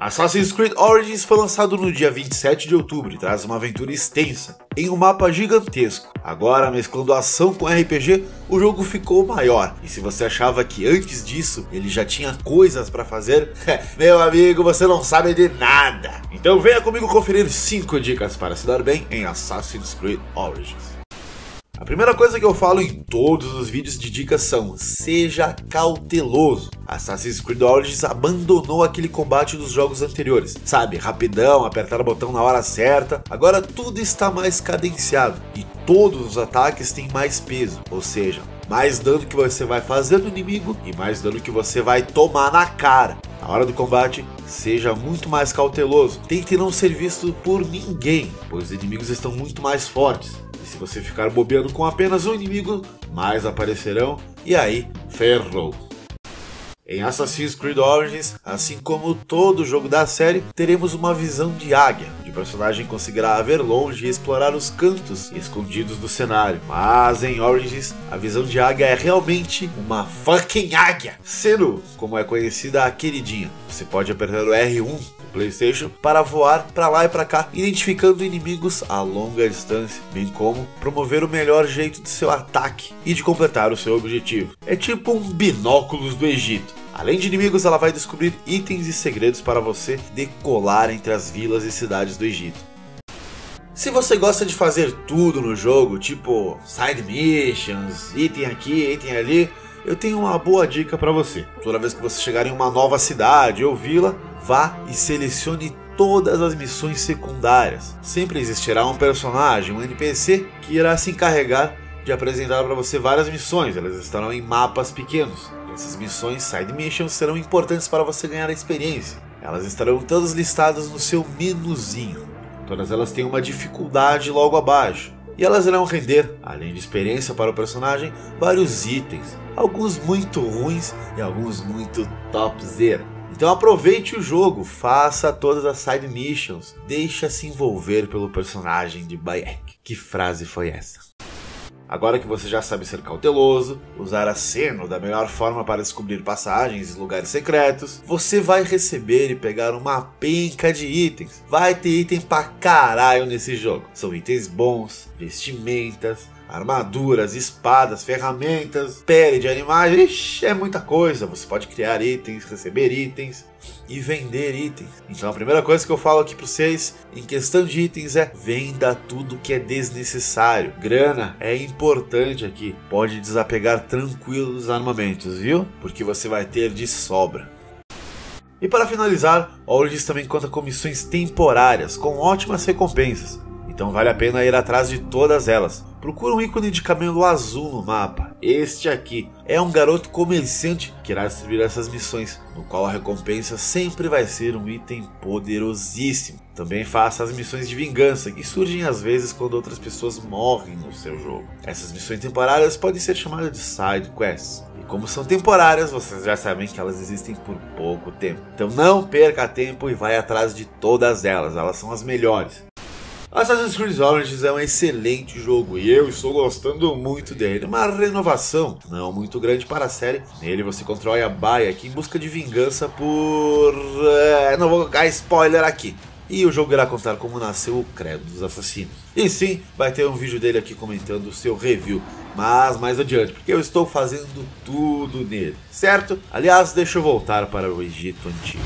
Assassin's Creed Origins foi lançado no dia 27 de outubro e traz uma aventura extensa, em um mapa gigantesco. Agora, mesclando ação com RPG, o jogo ficou maior. E se você achava que antes disso ele já tinha coisas para fazer, meu amigo, você não sabe de nada. Então venha comigo conferir 5 dicas para se dar bem em Assassin's Creed Origins. A primeira coisa que eu falo em todos os vídeos de dicas são: seja cauteloso. Assassin's Creed Origins abandonou aquele combate dos jogos anteriores, sabe? Rapidão, apertar o botão na hora certa. Agora tudo está mais cadenciado e todos os ataques têm mais peso, ou seja, mais dano que você vai fazer no inimigo e mais dano que você vai tomar na cara. Na hora do combate, seja muito mais cauteloso. Tente não ser visto por ninguém, pois os inimigos estão muito mais fortes. Se você ficar bobeando com apenas um inimigo, mais aparecerão e aí ferrou. Em Assassin's Creed Origins, assim como todo jogo da série, teremos uma visão de águia, onde o personagem conseguirá ver longe e explorar os cantos escondidos do cenário. Mas em Origins, a visão de águia é realmente uma fucking águia, sendo como é conhecida a queridinha. Você pode apertar o R1 PlayStation para voar para lá e para cá, identificando inimigos a longa distância, bem como promover o melhor jeito de seu ataque e de completar o seu objetivo. É tipo um binóculos do Egito. Além de inimigos, ela vai descobrir itens e segredos para você decolar entre as vilas e cidades do Egito. Se você gosta de fazer tudo no jogo, tipo side missions, item aqui, item ali, eu tenho uma boa dica para você. Toda vez que você chegar em uma nova cidade ou vila, vá e selecione todas as missões secundárias. Sempre existirá um personagem, um NPC, que irá se encarregar de apresentar para você várias missões. Elas estarão em mapas pequenos. Essas missões, side missions, serão importantes para você ganhar a experiência. Elas estarão todas listadas no seu menuzinho. Todas elas têm uma dificuldade logo abaixo. E elas irão render, além de experiência para o personagem, vários itens, alguns muito ruins e alguns muito topzera. Então aproveite o jogo, faça todas as side missions, deixa-se envolver pelo personagem de Bayek. Que frase foi essa? Agora que você já sabe ser cauteloso, usar a Seno da melhor forma para descobrir passagens e lugares secretos, você vai receber e pegar uma penca de itens. Vai ter item pra caralho nesse jogo. São itens bons, vestimentas, armaduras, espadas, ferramentas, pele de animais, ixi, é muita coisa. Você pode criar itens, receber itens e vender itens. Então a primeira coisa que eu falo aqui para vocês em questão de itens é venda tudo que é desnecessário. Grana é importante aqui. Pode desapegar tranquilo dos armamentos, viu? Porque você vai ter de sobra. E para finalizar, Origins também conta com missões temporárias com ótimas recompensas. Então vale a pena ir atrás de todas elas. Procura um ícone de camelo azul no mapa. Este aqui é um garoto comerciante que irá distribuir essas missões, no qual a recompensa sempre vai ser um item poderosíssimo. Também faça as missões de vingança, que surgem às vezes quando outras pessoas morrem no seu jogo. Essas missões temporárias podem ser chamadas de side quests. E como são temporárias, vocês já sabem que elas existem por pouco tempo. Então não perca tempo e vai atrás de todas elas, elas são as melhores. Assassin's Creed Origins é um excelente jogo e eu estou gostando muito dele. Uma renovação não muito grande para a série. Nele você controla a Bayek em busca de vingança por. É, não vou colocar spoiler aqui. E o jogo irá contar como nasceu o credo dos assassinos. E sim, vai ter um vídeo dele aqui comentando o seu review. Mas mais adiante, porque eu estou fazendo tudo nele, certo? Aliás, deixa eu voltar para o Egito Antigo.